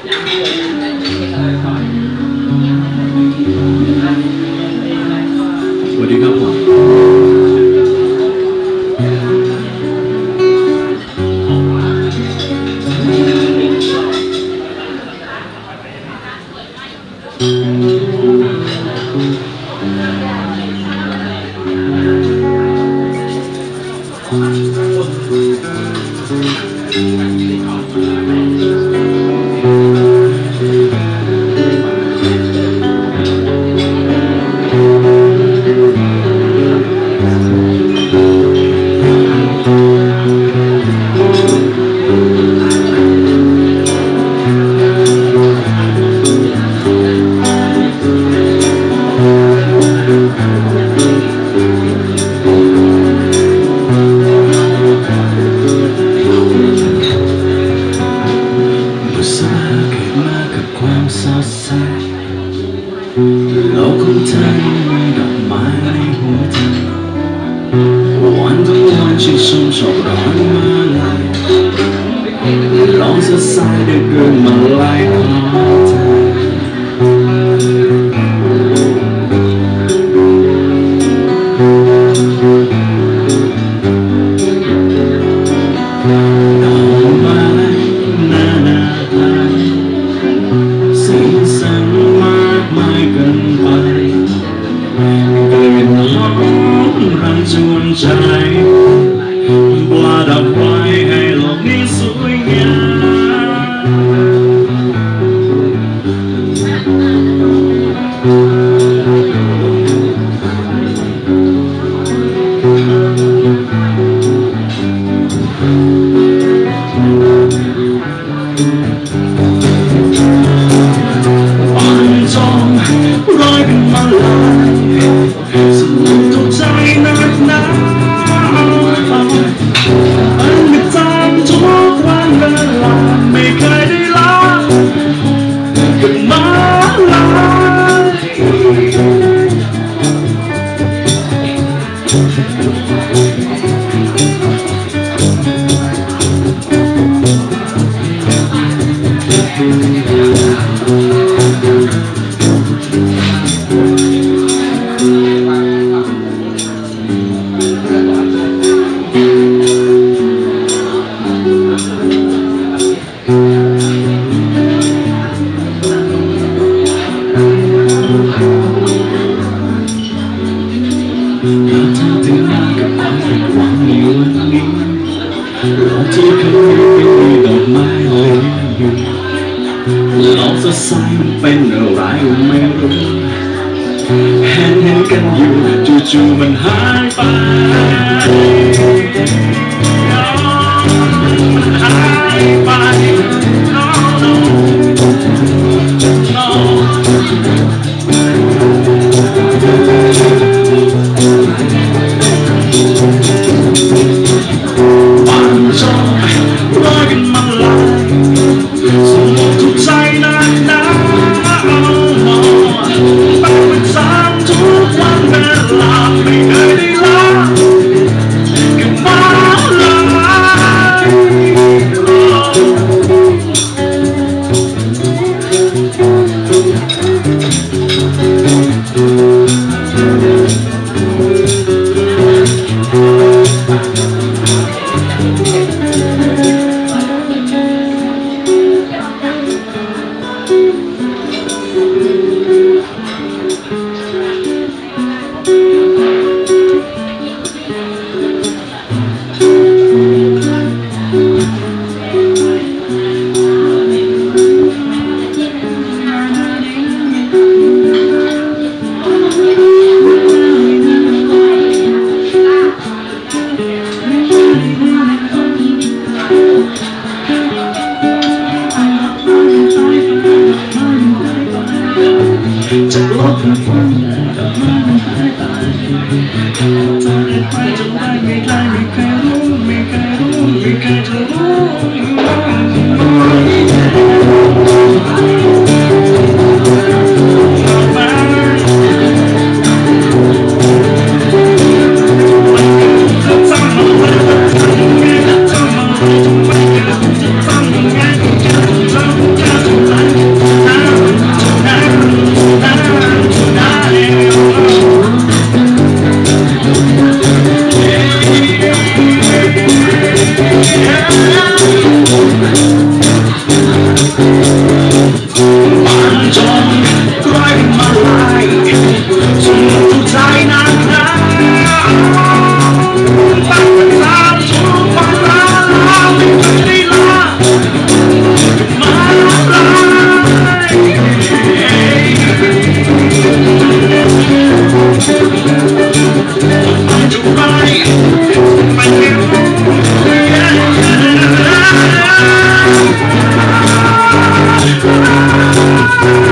down here. từ xa kể ma gặp quang xa xa. Lâu không thấy gặp mãi nay hối thân hoàn thân hoàn chỉ sông sầu đón mơ lại lo rất sai để gương mặt lại không hands aside when arriving Hand in can you to do mình high five High five Música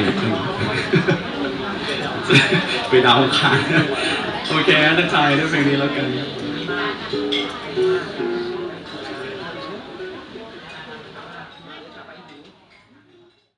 ไหนกันไปดาวอังคารโอเคนักทายด้วยเพลงนี้แล้วกัน